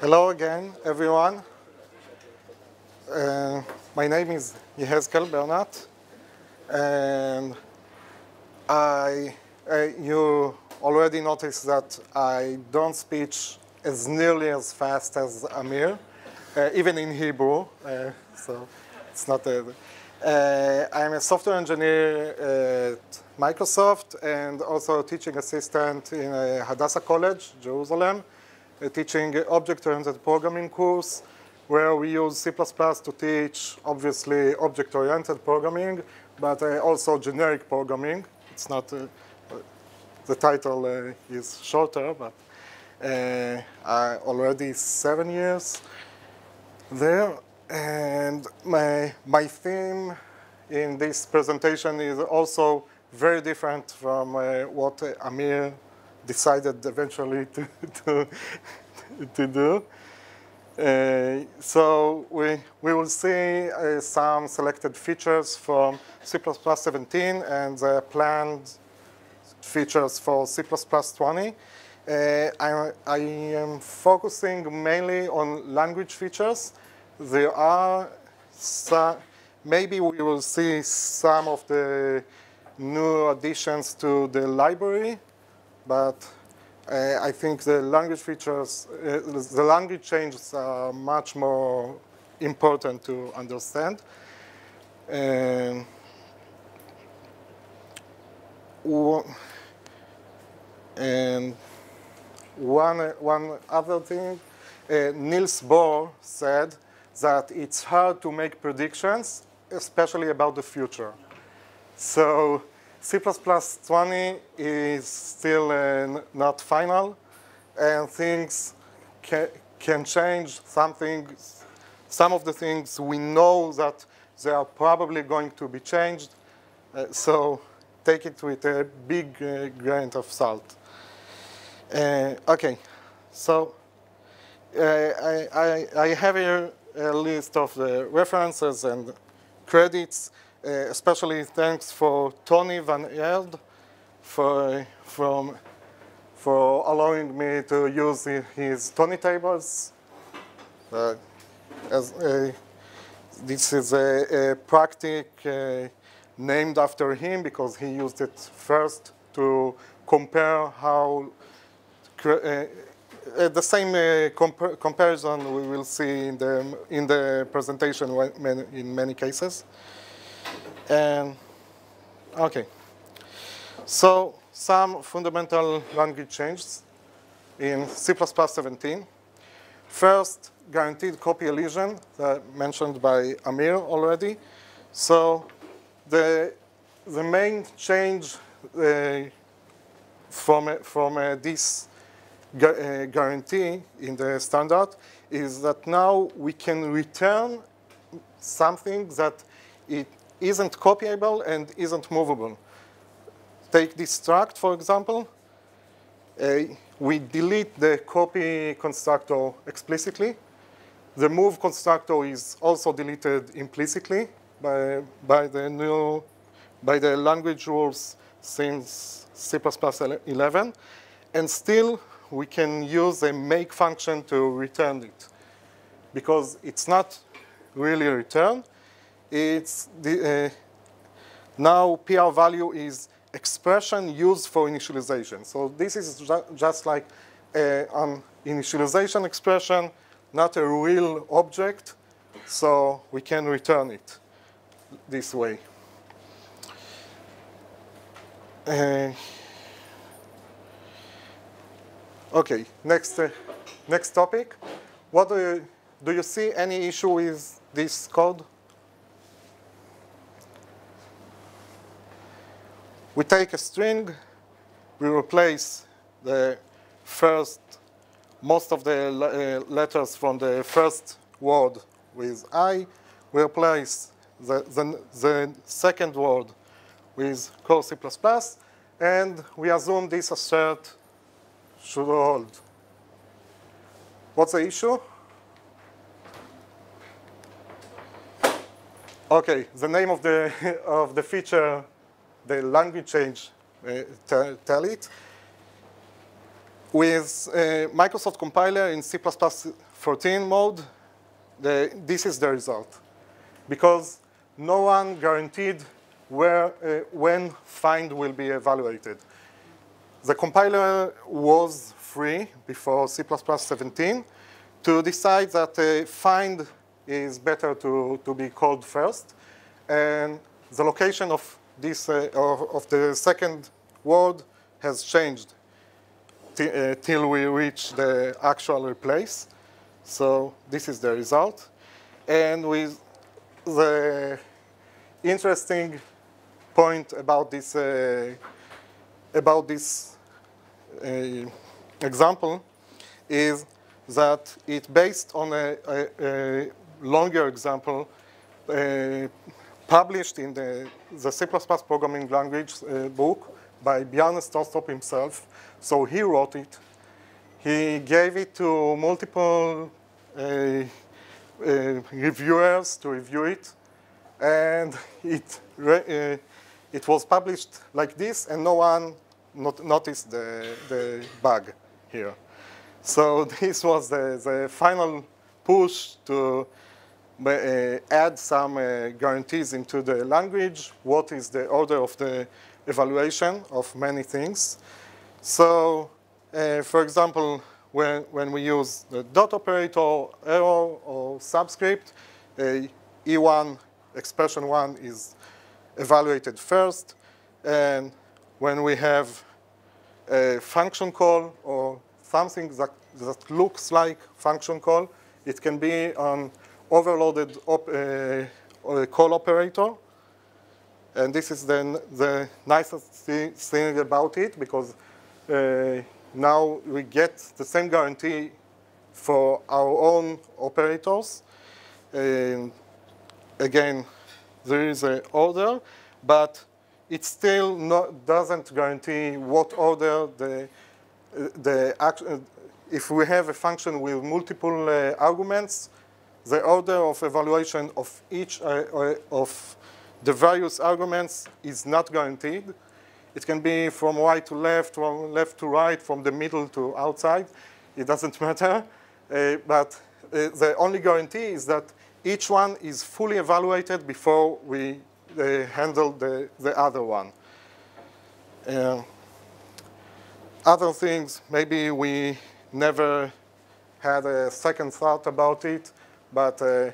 Hello again, everyone. Uh, my name is Yehezkel Bernat, and I, uh, you already noticed that I don't speak as nearly as fast as Amir, uh, even in Hebrew, uh, so it's not uh, I'm a software engineer at Microsoft and also a teaching assistant in Hadassah College, Jerusalem, teaching object-oriented programming course where we use C++ to teach, obviously, object-oriented programming, but uh, also generic programming. It's not, uh, the title uh, is shorter, but uh, I already seven years there. And my, my theme in this presentation is also very different from uh, what Amir decided eventually to, to, to do. Uh, so we, we will see uh, some selected features from C++ 17 and the planned features for C++ 20. Uh, I, I am focusing mainly on language features. There are maybe we will see some of the new additions to the library, but uh, I think the language features, uh, the language changes are much more important to understand. And and one, one other thing, uh, Niels Bohr said that it's hard to make predictions, especially about the future. So C++ 20 is still uh, not final, and things ca can change. Something, some of the things we know that they are probably going to be changed. Uh, so take it with a big uh, grain of salt. Uh, okay, so uh, I, I, I, have here a list of the references and credits, especially thanks for Tony Van Eerd for, from, for allowing me to use his Tony tables. Uh, as this is a, a practice uh, named after him because he used it first to compare how uh, uh, the same uh, compa comparison we will see in the, in the presentation in many cases. And, okay. So some fundamental language changes in C++ 17. First, guaranteed copy elision, uh, mentioned by Amir already. So the, the main change uh, from, from uh, this gu uh, guarantee in the standard is that now we can return something that it isn't copyable and isn't movable. Take this struct, for example. Uh, we delete the copy constructor explicitly. The move constructor is also deleted implicitly by, by the new, by the language rules since C++11. And still, we can use a make function to return it. Because it's not really a return. It's the, uh, now PR value is expression used for initialization. So this is ju just like a, an initialization expression, not a real object. So we can return it this way. Uh, Okay, next, uh, next topic. What do you, do you see any issue with this code? We take a string, we replace the first, most of the uh, letters from the first word with I. We replace the, the, the second word with core C++, and we assume this assert should hold. What's the issue? Okay, the name of the, of the feature, the language change, uh, tell it. with uh, Microsoft compiler in C++ 14 mode, the, this is the result. Because no one guaranteed where, uh, when find will be evaluated. The compiler was free before C++ 17 to decide that uh, find is better to, to be called first. And the location of, this, uh, of, the second word has changed uh, till we reach the actual replace. So this is the result. And with the interesting point about this uh, about this uh, example is that it's based on a, a, a longer example uh, published in the, the C++ programming language uh, book by Bjarne Stroustrup himself. So he wrote it. He gave it to multiple uh, uh, reviewers to review it. And it, uh, it was published like this, and no one not noticed the, the bug here. So this was the, the final push to add some uh, guarantees into the language. What is the order of the evaluation of many things? So, uh, for example, when, when we use the dot operator, arrow, or subscript, E1 expression 1 is evaluated first. And when we have a function call or something that, that looks like function call, it can be an overloaded op, uh, call operator. And this is then the nicest thing about it because uh, now we get the same guarantee for our own operators. And again, there is an order, but it still not, doesn't guarantee what order the, the if we have a function with multiple uh, arguments, the order of evaluation of each uh, uh, of the various arguments is not guaranteed. It can be from right to left, from left to right, from the middle to outside. It doesn't matter. Uh, but uh, the only guarantee is that each one is fully evaluated before we uh, handle the, the other one. Uh, other things, maybe we never had a second thought about it, but uh,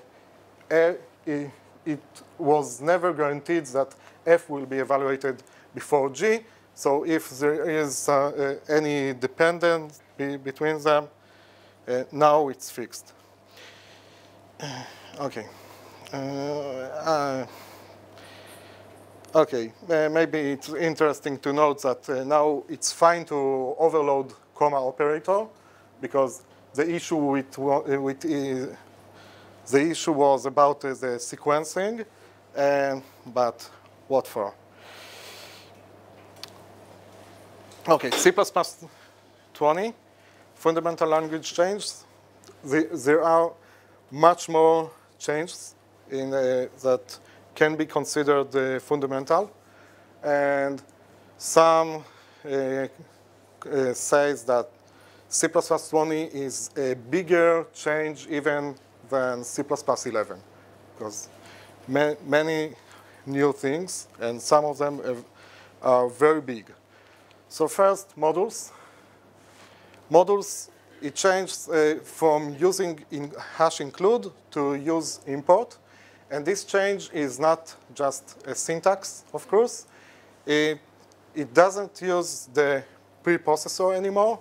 it, it was never guaranteed that F will be evaluated before G. So if there is uh, uh, any dependence be between them, uh, now it's fixed. Okay. Uh, uh, okay, maybe it's interesting to note that now it's fine to overload comma operator because the issue with, with the issue was about the sequencing, and, but what for? Okay, C++ 20, fundamental language change. The, there are much more changes in, uh, that can be considered uh, fundamental. And some uh, uh says that C++ 20 is a bigger change even than C++11 because ma many new things and some of them are very big. So first, modules. Modules it changed uh, from using in hash include to use import. And this change is not just a syntax, of course. It, it doesn't use the preprocessor anymore.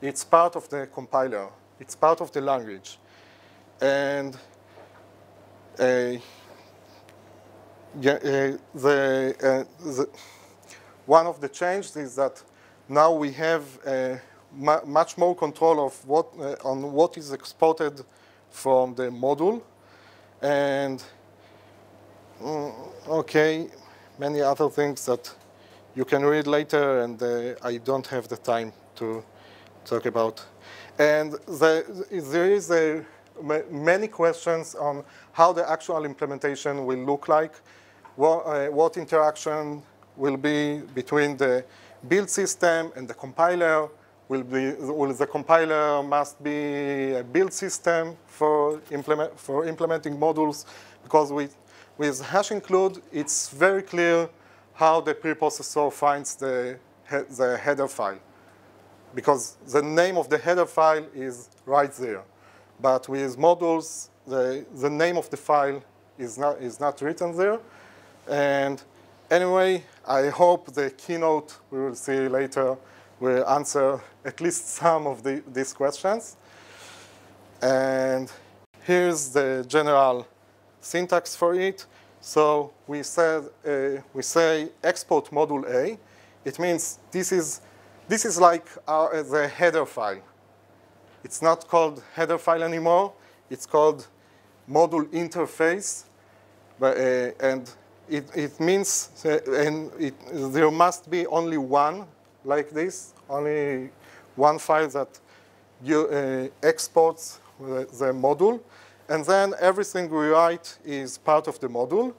It's part of the compiler. It's part of the language. And yeah, the, the, one of the changes is that now we have uh, much more control of what uh, on what is exported from the module, and mm, okay, many other things that you can read later, and uh, I don't have the time to talk about. And the, there is a, many questions on how the actual implementation will look like, what, uh, what interaction will be between the build system and the compiler, will be will the compiler must be a build system for implement for implementing modules? Because with with hash include it's very clear how the preprocessor finds the the header file. Because the name of the header file is right there but with modules the the name of the file is not is not written there and anyway I hope the keynote we will see later will answer at least some of the, these questions. And here's the general syntax for it. So we said uh, we say export module A. It means this is this is like our, the header file. It's not called header file anymore. It's called module interface, but, uh, and it, it means uh, and it, there must be only one like this, only one file that you, uh, exports the, the, module. And then everything we write is part of the module,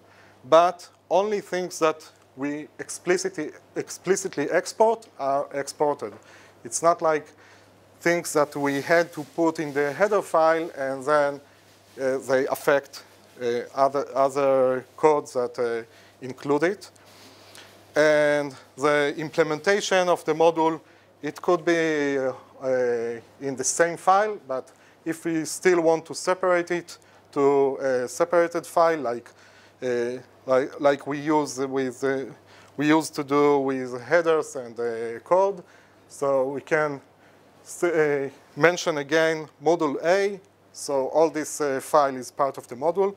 but only things that we explicitly, explicitly export are exported. It's not like things that we had to put in the header file and then uh, they affect uh, other, other codes that uh, include it. And the implementation of the module, it could be uh, uh, in the same file, but if we still want to separate it to a separated file, like like, like we use with we used to do with headers and code, so we can uh, mention again module A. So all this file is part of the module.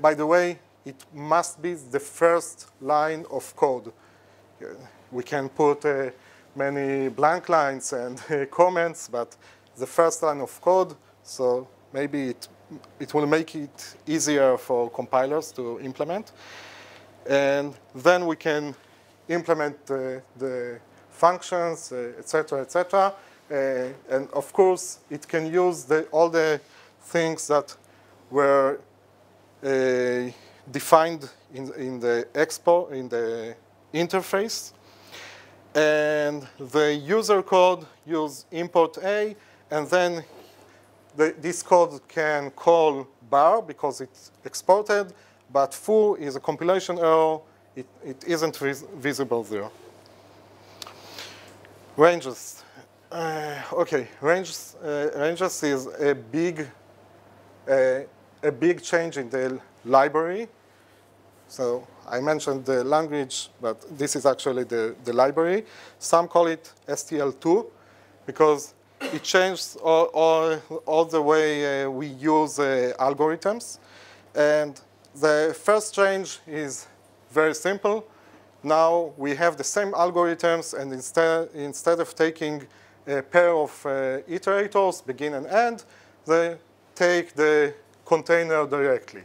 by the way, it must be the first line of code we can put uh, many blank lines and uh, comments, but the first line of code, so maybe it, it will make it easier for compilers to implement. And then we can implement uh, the functions, etc., etc. Uh, and of course, it can use the, all the things that were uh, defined in, in the expo, in the interface. And the user code use import A, and then the, this code can call bar because it's exported, but foo is a compilation error. It, it isn't vis visible there. Ranges. Uh, okay, ranges, uh, ranges is a big, uh, a big change in the library. So I mentioned the language, but this is actually the, the library. Some call it STL2 because it changed all, all, all the way uh, we use uh, algorithms. And the first change is very simple. Now we have the same algorithms, and instead, instead of taking a pair of uh, iterators, begin and end, they take the container directly.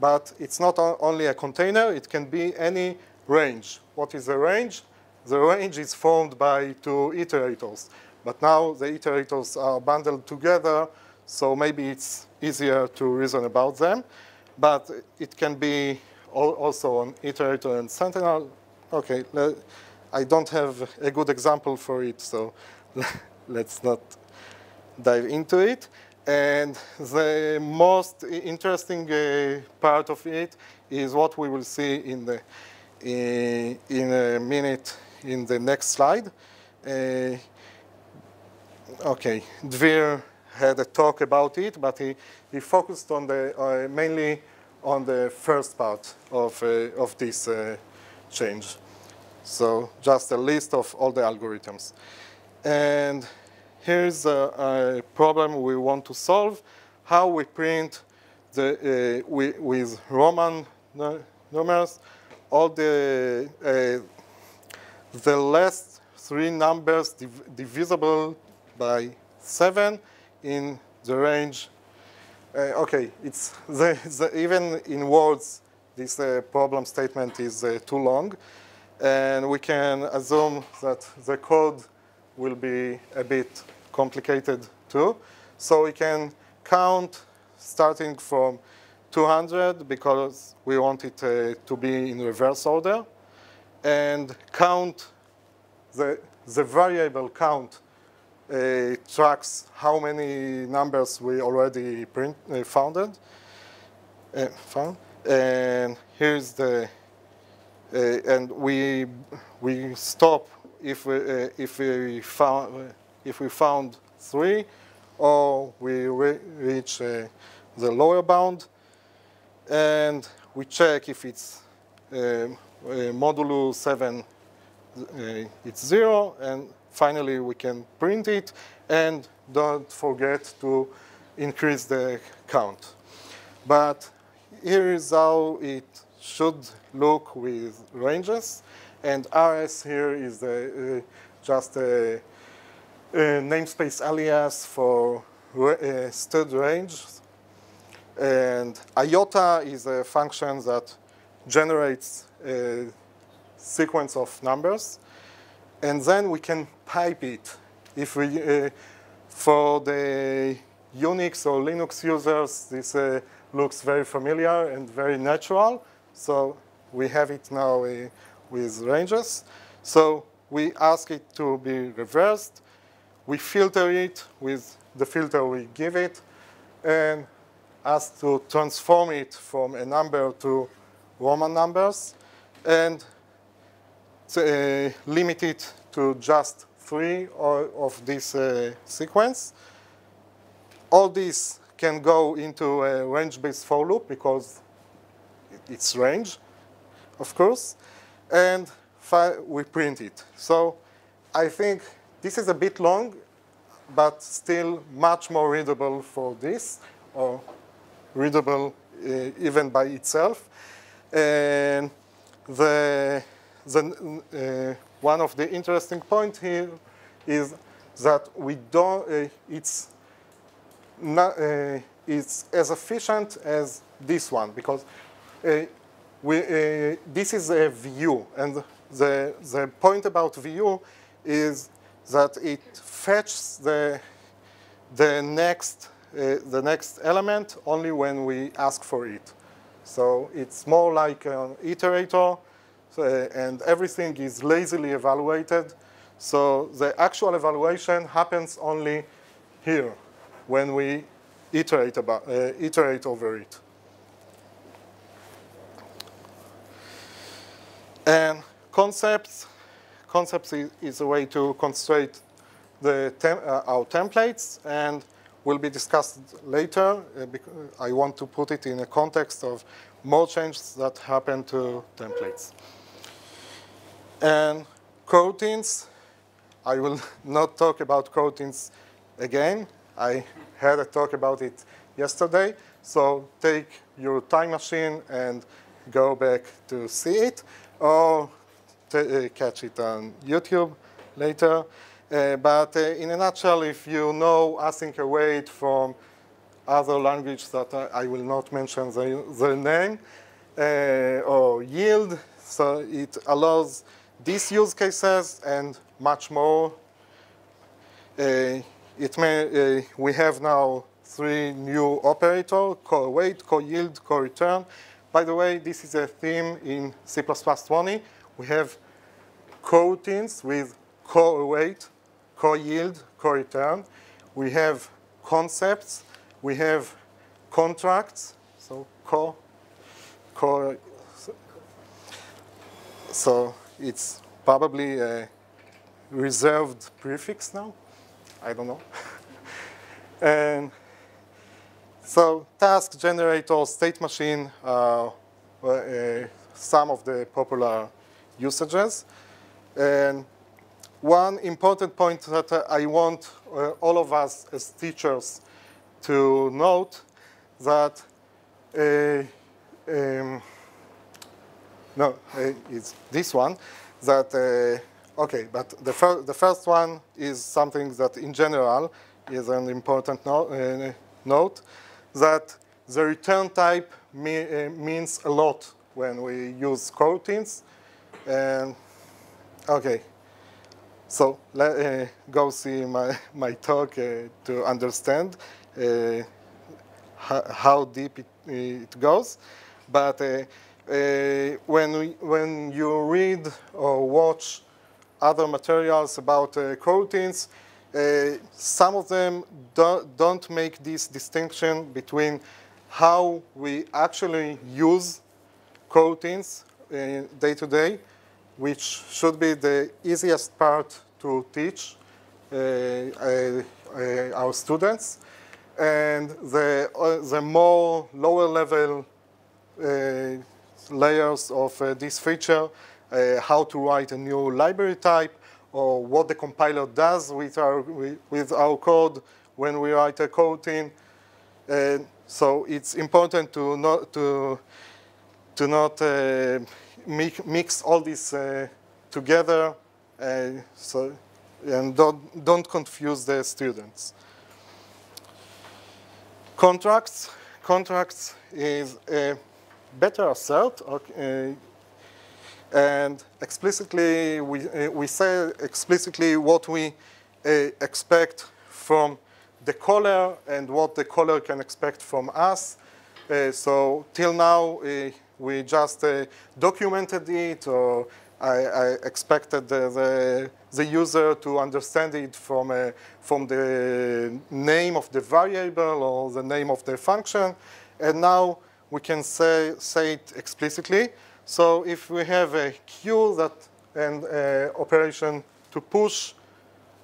But it's not only a container, it can be any range. What is a range? The range is formed by two iterators. But now the iterators are bundled together, so maybe it's easier to reason about them. But it can be also an iterator and sentinel. Okay, I don't have a good example for it, so let's not dive into it. And the most interesting uh, part of it is what we will see in, the, in, in a minute in the next slide. Uh, okay, Dvir had a talk about it, but he, he focused on the, uh, mainly on the first part of, uh, of this uh, change. So just a list of all the algorithms. And here's a, a, problem we want to solve, how we print the, uh, we, with Roman numerals all the, uh, the last three numbers div divisible by 7 in the range. Uh, okay, it's the, the, even in words, this uh, problem statement is uh, too long. And we can assume that the code will be a bit complicated too. So we can count starting from 200 because we want it uh, to be in reverse order and count the, the variable count uh, tracks how many numbers we already print, uh, founded, uh, found. And here's the, uh, and we, we stop if we, uh, if we found, if we found three, or we re reach uh, the lower bound, and we check if it's um, modulo 7, it's 0, and finally we can print it, and don't forget to increase the count. But here is how it should look with ranges. And RS here is uh, just a, a, namespace alias for uh, range. And IOTA is a function that generates a sequence of numbers. And then we can pipe it. If we, uh, for the Unix or Linux users, this uh, looks very familiar and very natural. So we have it now uh, with ranges. So we ask it to be reversed. We filter it with the filter we give it and ask to transform it from a number to Roman numbers and uh, limit it to just three of this uh, sequence. All this can go into a range-based for loop because it's range, of course, and we print it. So I think this is a bit long, but still much more readable for this, or readable uh, even by itself. And the, the uh, one of the interesting points here is that we don't, uh, it's not, it's as efficient as this one because we, uh, this is a view and the, the point about view is that it fetches the, the, next, uh, the next element only when we ask for it. So it's more like an iterator so, and everything is lazily evaluated. So the actual evaluation happens only here when we iterate, about, uh, iterate over it. And concepts, concepts is, is a way to concentrate the tem uh, our templates and will be discussed later. Uh, I want to put it in a context of more changes that happen to templates. And coroutines, I will not talk about coroutines again. I had a talk about it yesterday. So take your time machine and go back to see it, or uh, catch it on YouTube later. Uh, but uh, in a nutshell, if you know async await from other languages that I, will not mention the, the name, uh, or yield, so it allows these use cases and much more. Uh, it may, uh, we have now three new operators, co-await, co-yield, co-return. By the way, this is a theme in C++20. We have coroutines with co-await, co-yield, co-return. We have concepts. We have contracts, so co, co. So it's probably a reserved prefix now. I don't know. and so task generator, state machine, uh, uh, some of the popular usages. And one important point that uh, I want uh, all of us as teachers to note that uh, um, no, uh, it's this one that Okay, but the, fir the first one is something that in general is an important no uh, note, that the return type me uh, means a lot when we use coroutines. And okay, so let uh, go see my, my talk uh, to understand how deep it, it, goes. But when, we, when you read or watch other materials about coroutines, uh, some of them do, don't make this distinction between how we actually use coroutines uh, day to day, which should be the easiest part to teach uh, uh, uh our students, and the, the more lower level layers of this feature, how to write a new library type, or what the compiler does with our, with our code when we write a coroutine. And so it's important to not, to, to not uh, mix all this uh, together uh, so, and don't, don't confuse the students. Contracts. Contracts is a better assert. Okay, and explicitly, we, uh, we say explicitly what we uh, expect from the caller and what the caller can expect from us. Uh, so till now, uh, we just uh, documented it, or I, I expected the, the, the, user to understand it from, uh, from the name of the variable or the name of the function. And now we can say, say it explicitly. So if we have a queue that and uh, operation to push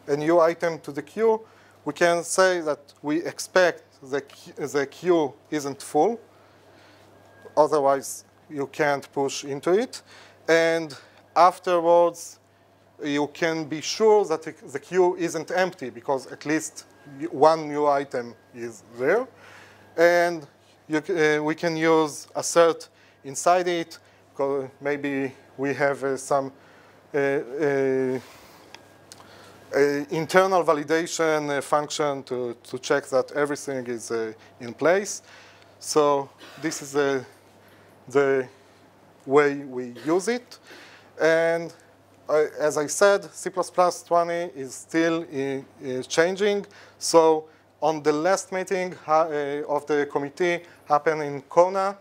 a new item to the queue, we can say that we expect the, the queue isn't full. Otherwise, you can't push into it. And afterwards, you can be sure that the queue isn't empty because at least one new item is there. And you, uh, we can use assert inside it maybe we have uh, some uh, uh, uh internal validation uh, function to, to check that everything is uh, in place. So this is the way we use it. And as I said, C++ 20 is still in, changing. So on the last meeting of the committee happened in Kona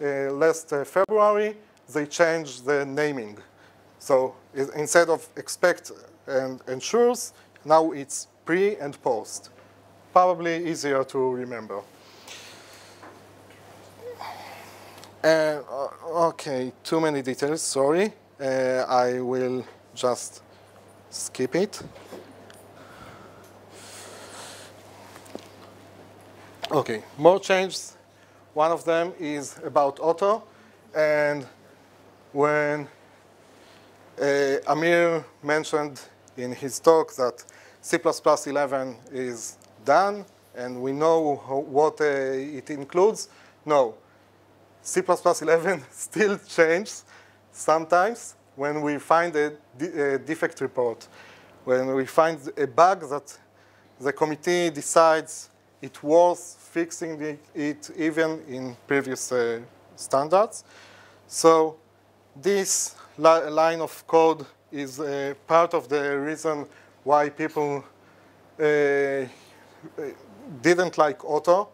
last February, they change the naming. So instead of expect and ensures, now it's pre and post. Probably easier to remember. Uh, okay, too many details, sorry. Uh, I will just skip it. Okay, more changes. One of them is about auto, and when uh, Amir mentioned in his talk that C++11 is done and we know what uh, it includes. No, C++11 still changes sometimes when we find a, a, defect report, when we find a bug that the committee decides it worth fixing it, even in previous uh, standards. So this li line of code is uh, part of the reason why people uh, didn't like auto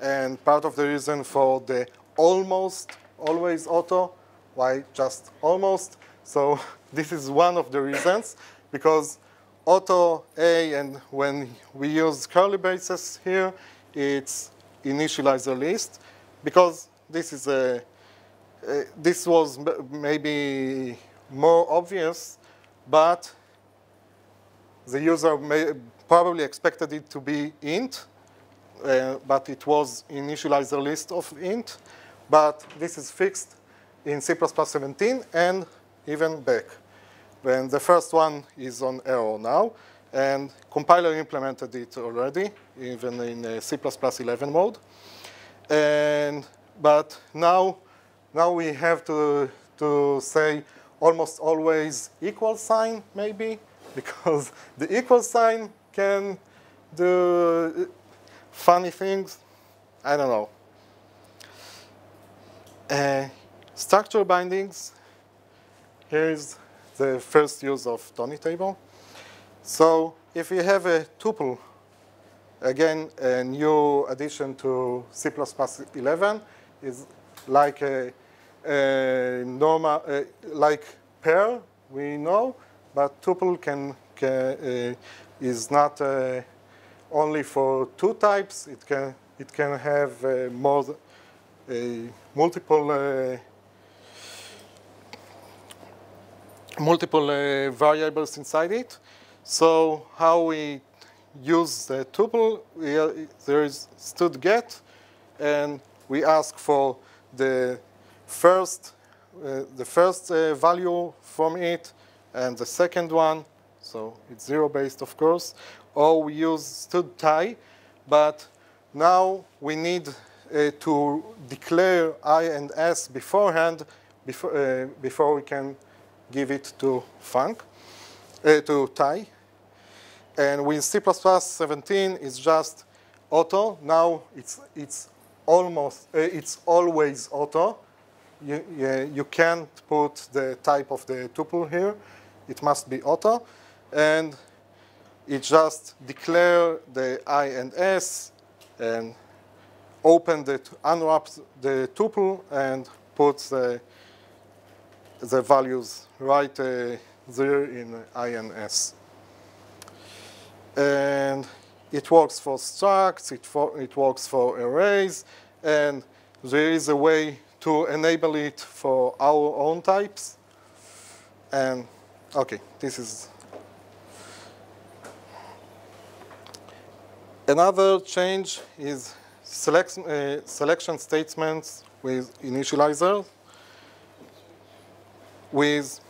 and part of the reason for the almost always auto, why just almost. So this is one of the reasons because auto A and when we use curly braces here, it's initializer list because this is a uh, this was maybe more obvious, but the user may, probably expected it to be int, uh, but it was initializer list of int. But this is fixed in C++ 17 and even back. When the first one is on error now, and compiler implemented it already, even in uh, C++ 11 mode. And, but now now we have to, to say almost always equal sign, maybe, because the equal sign can do funny things. I don't know. Uh, structure bindings. Here's the first use of Tony table. So if you have a tuple, again, a new addition to C++ 11 is like a normal, uh, like pair, we know, but tuple can, can, is not only for two types. It can it can have uh, more uh, multiple uh, multiple variables inside it. So how we use the tuple, we, there is stud get, and we ask for the first uh, the first uh, value from it and the second one, so it's zero based of course, or we use stud tie, but now we need uh, to declare i and s beforehand before, uh, before we can give it to func, uh, to tie. And with C++ 17, it's just auto. Now it's, it's almost, uh, it's always auto. You, you can't put the type of the tuple here. It must be auto. And it just declare the i and s and open the, unwrap the tuple and put the, the values right uh, there in i and s. And it works for structs, it, for, it works for arrays, and there is a way to enable it for our own types. And okay, this is Another change is select, uh, selection statements with initializer. With,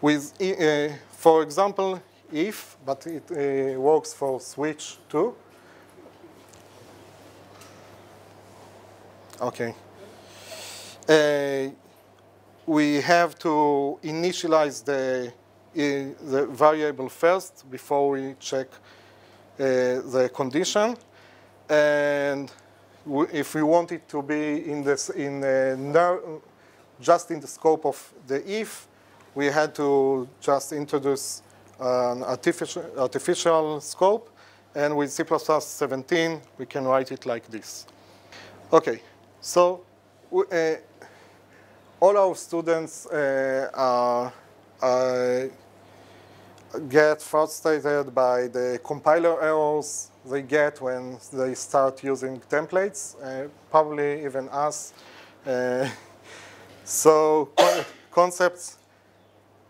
with uh, for example, if, but it uh, works for switch too. Okay. Uh, we have to initialize the, uh, the variable first before we check uh, the condition. And if we want it to be in this, in just in the scope of the if, we had to just introduce an artificial, artificial scope. And with C++ 17, we can write it like this. OK, so uh, all our students uh, are, are get frustrated by the compiler errors they get when they start using templates, uh, probably even us. Uh, so concepts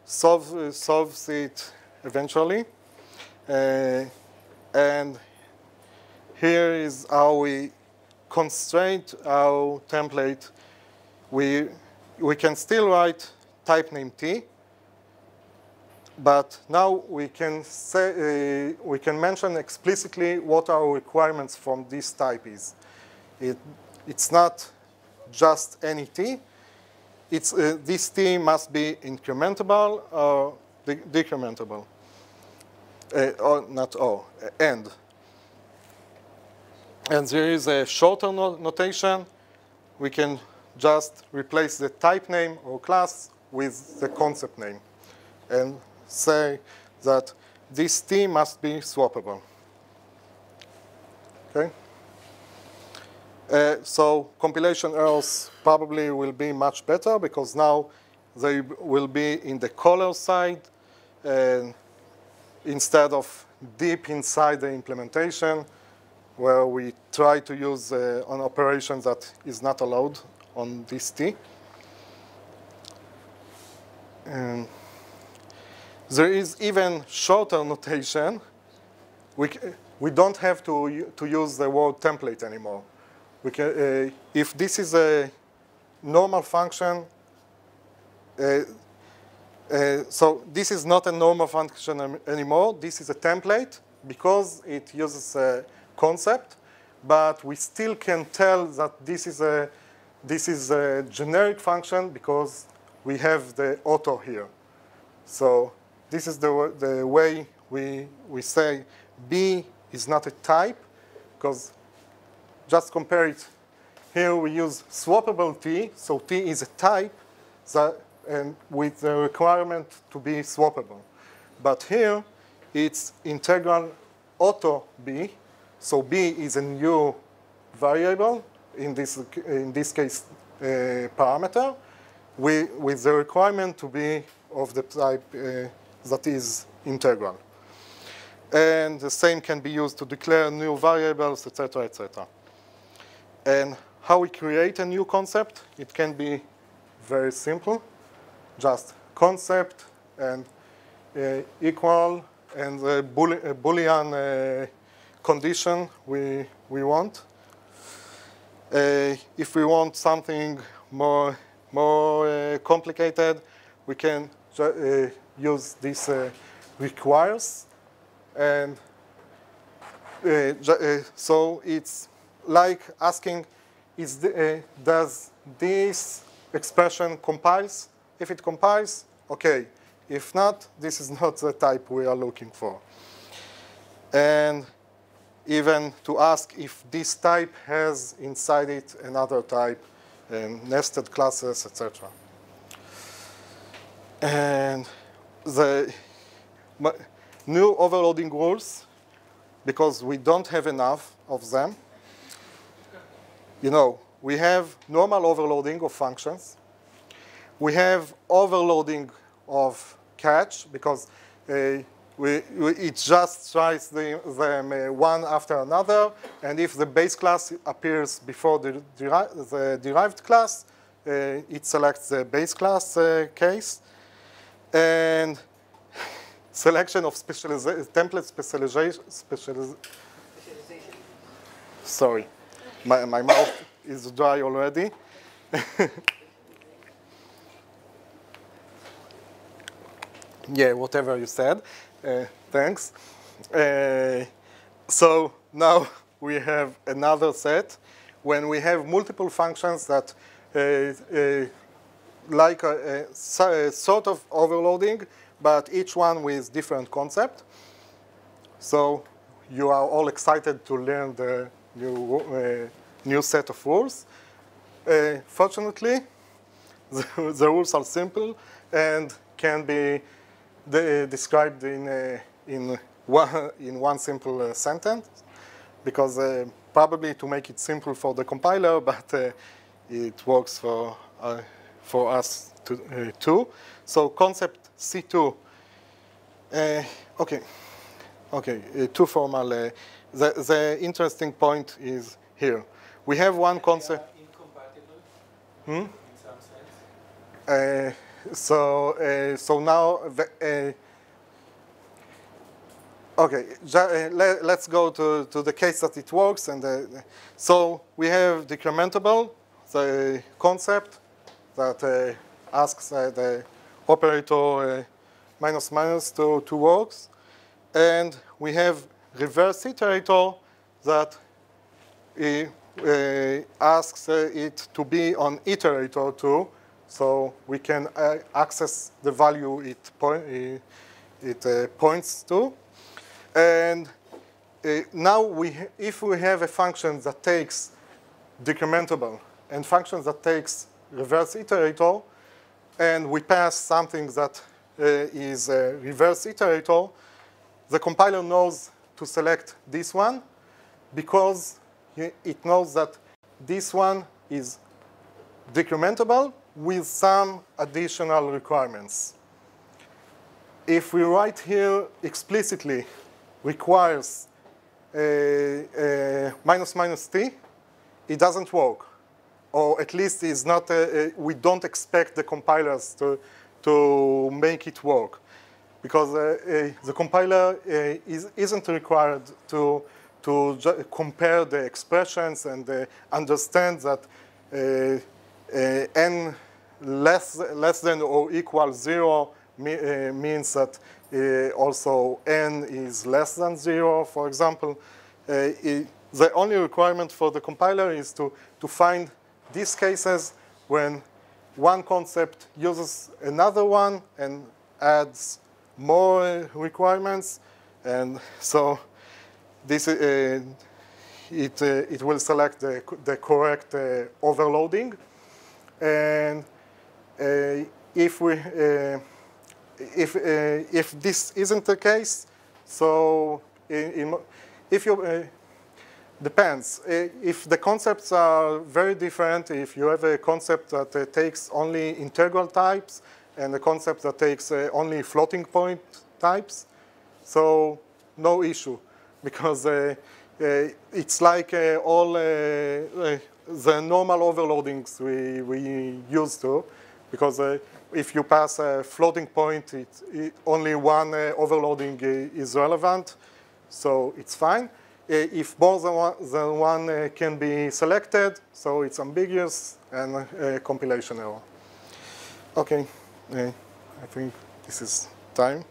solve, solves it eventually. Uh, and here is how we constrain our template. We, we can still write type name t, but now we can, say, uh, we can mention explicitly what our requirements from this type is. It, it's not just any t. It's, uh, this t must be incrementable or de decrementable. Uh, or not or, and. And there is a shorter no notation. We can just replace the type name or class with the concept name. And say that this T must be swappable. Okay? Uh, so compilation errors probably will be much better because now they will be in the caller side uh, instead of deep inside the implementation where we try to use uh, an operation that is not allowed on this T. And there is even shorter notation. We, we don't have to, to use the word template anymore. We can, uh, if this is a normal function, uh, uh, so this is not a normal function anymore. This is a template because it uses a concept, but we still can tell that this is a this is a generic function because we have the auto here. So this is the, the way we, we say B is not a type, because just compare it. Here we use swappable T, so T is a type that, and with the requirement to be swappable. But here it's integral auto B, so B is a new variable, in this, in this case uh, parameter, with the requirement to be of the type uh, that is integral. And the same can be used to declare new variables, etc., etc. And how we create a new concept, it can be very simple, just concept and uh, equal and the Boolean uh, condition we, we want. Uh, if we want something more, more uh, complicated, we can uh, use this uh, requires. And so it's like asking, is the, does this expression compiles? If it compiles, okay. If not, this is not the type we are looking for. And even to ask if this type has inside it another type, and nested classes, etc. And the new overloading rules, because we don't have enough of them, you know, we have normal overloading of functions. We have overloading of catch, because uh, we, we, it just tries the, them uh, one after another, and if the base class appears before the, deri the derived class, uh, it selects the base class uh, case. And selection of template specialization, specializ specialization. Sorry, my, my mouth is dry already. yeah, whatever you said. Uh, thanks. Uh, so now we have another set when we have multiple functions that uh, like a, a, sort of overloading, but each one with different concept. So you are all excited to learn the new, uh, new set of rules. Uh, fortunately, the, the, rules are simple and can be described in, uh, in, one, in one simple uh, sentence because uh, probably to make it simple for the compiler, but it works for, for us to, too. So concept C2, okay, okay, too formal. the, the interesting point is here. We have one concept. incompatible hmm? in some sense. Uh, so uh, so now uh, okay uh, let, us go to, to the case that it works and so we have decrementable the concept that uh, asks the operator minus minus to, to works. And we have reverse iterator that asks it to be on iterator too so we can uh, access the value it, point, it uh, points to. And uh, now, we, if we have a function that takes decrementable and functions that takes reverse iterator, and we pass something that uh, is a reverse iterator, the compiler knows to select this one because it knows that this one is decrementable with some additional requirements. If we write here explicitly requires a, a minus minus t, it doesn't work. Or at least is not, a, we don't expect the compilers to, to make it work. Because uh, uh, the compiler uh, is, isn't required to, to compare the expressions and uh, understand that uh, uh, n less, less than or equal zero me, uh, means that uh, also n is less than zero, for example. Uh, it, the only requirement for the compiler is to, to find these cases when one concept uses another one and adds more requirements. And so this, uh, it, uh, it will select the, the correct uh, overloading. And if we uh, if uh, if this isn't the case, so in, in, if you depends. If the concepts are very different, if you have a concept that takes only integral types and a concept that takes uh, only floating point types. So no issue, because uh, uh, it's like uh, all uh, uh, the normal overloadings we, we used to, because uh, if you pass a floating point, it, it only one uh, overloading uh, is relevant, so it's fine. If more than one, than one can be selected, so it's ambiguous and uh, compilation error. Okay, I think this is time.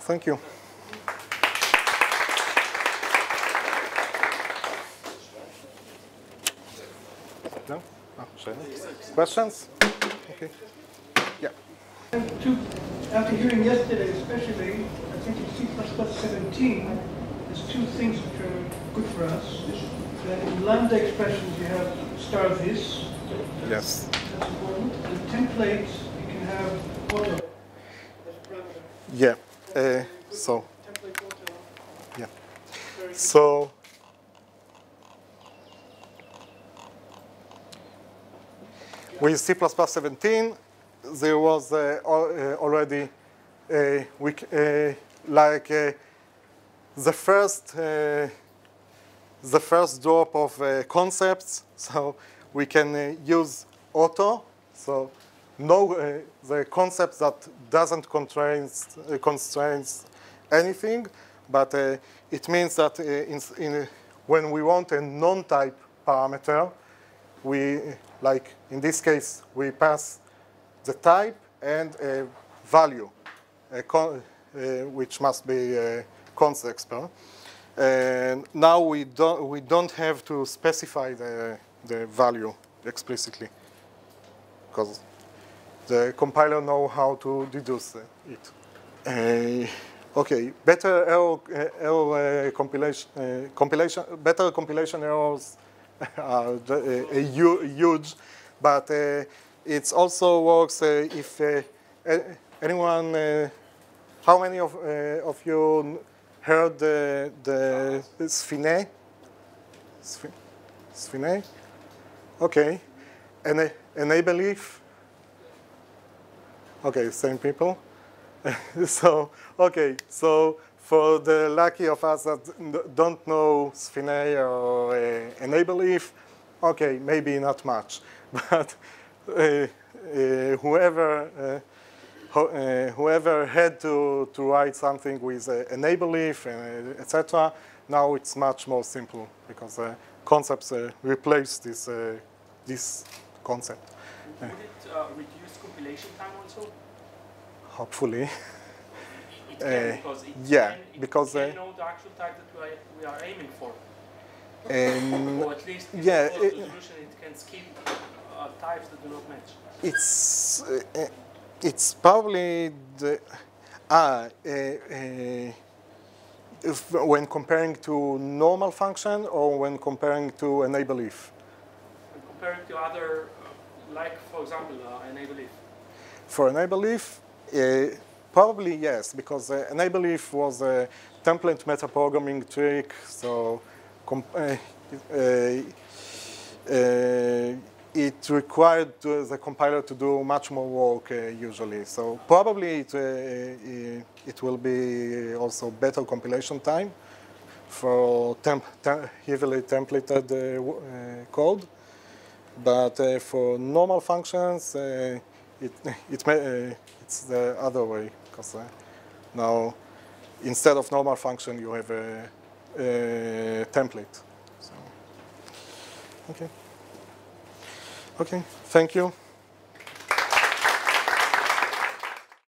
Thank you. No? Oh, sorry. Questions? Okay. Yeah. Two, after hearing yesterday especially, I think in C++ 17, there's two things which are good for us. That in lambda expressions you have star this, Yes. that's important. In templates you can have auto. That's a parameter. Yeah. Uh, so, Template auto. yeah. Very good. So, with C++17, there was uh, uh, already uh, like the first the first drop of concepts. So we can use auto. So no uh, the concept that doesn't constrains uh, constrains anything, but uh, it means that in, in, when we want a non-type parameter, we like in this case we pass the type and a value, a con- which must be a const expr. And now we don't we don't have to specify the the value explicitly because the compiler know how to deduce it. Uh, okay, better error, uh, error uh, compilation, uh, compilation, better compilation errors uh, uh, hu- huge, but uh, it also works if anyone. How many of of you heard the the SFINAE? Sphi- SFINAE? Okay. Ena- enable if? Okay, same people. so, okay, so for the lucky of us that don't know SFINAE or uh, enable if, okay, maybe not much. But uh, uh, whoever, uh, uh, whoever had to, to write something with uh, enable if, uh, etc., now it's much more simple because uh, concepts uh, replace this, uh, this concept, Would it uh, reduce compilation time also? hopefully. Uh, because it yeah, can, it because, can uh, know the actual type that we are, we are aiming for. Um, or at least in yeah, it- resolution it can skip uh, types that do not match. it's uh, uh, it's probably the ah uh, uh, if, when comparing to normal function or when comparing to enable if. And comparing to other, uh, like for example, uh, enable if. For enable if, uh, probably yes, because uh, enable if was a template metaprogramming trick, so uh, uh, uh, it required to, the compiler to do much more work uh, usually. So probably it, uh, it will be also better compilation time for temp- tem- heavily templated code. But for normal functions, it, it may, it's the other way now instead of normal function you have a, a template. So, okay. Okay, thank you.